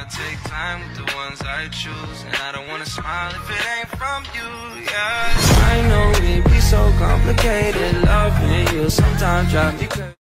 I take time with the ones I choose. And I don't wanna smile if it ain't from you, yeah. I know it be so complicated, loving you sometimes drive me crazy.